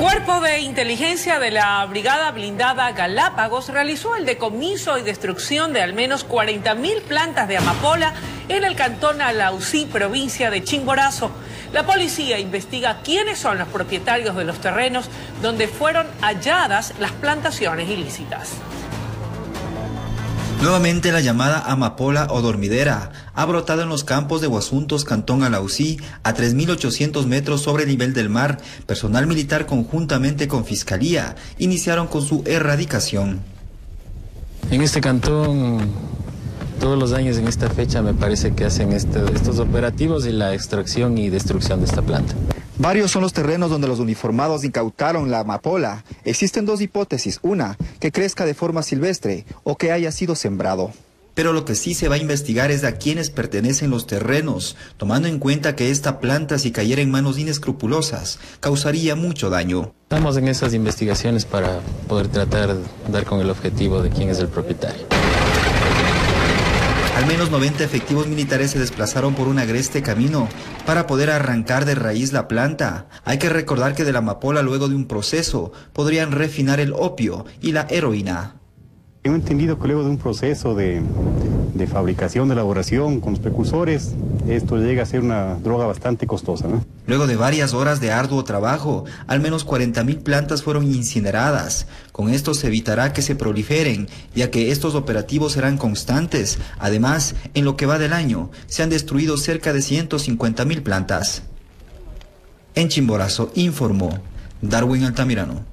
Cuerpo de Inteligencia de la Brigada Blindada Galápagos realizó el decomiso y destrucción de al menos 40.000 plantas de amapola en el cantón Alausí, provincia de Chimborazo. La policía investiga quiénes son los propietarios de los terrenos donde fueron halladas las plantaciones ilícitas. Nuevamente la llamada amapola o dormidera ha brotado en los campos de Huasuntos, Cantón Alausí, a 3.800 metros sobre el nivel del mar. Personal militar conjuntamente con Fiscalía iniciaron con su erradicación. En este cantón, todos los años en esta fecha me parece que hacen este, estos operativos y la extracción y destrucción de esta planta. Varios son los terrenos donde los uniformados incautaron la amapola. Existen dos hipótesis. Una, que crezca de forma silvestre o que haya sido sembrado. Pero lo que sí se va a investigar es a quiénes pertenecen los terrenos, tomando en cuenta que esta planta si cayera en manos inescrupulosas causaría mucho daño. Estamos en esas investigaciones para poder tratar de dar con el objetivo de quién es el propietario. Al menos 90 efectivos militares se desplazaron por un agreste camino para poder arrancar de raíz la planta. Hay que recordar que de la amapola luego de un proceso podrían refinar el opio y la heroína. Tengo entendido que luego de un proceso de, de, fabricación, de elaboración con los precursores, esto llega a ser una droga bastante costosa. Luego de varias horas de arduo trabajo, al menos 40.000 plantas fueron incineradas. Con esto se evitará que se proliferen, ya que estos operativos serán constantes. Además, en lo que va del año, se han destruido cerca de 150.000 plantas. En Chimborazo informó Darwin Altamirano.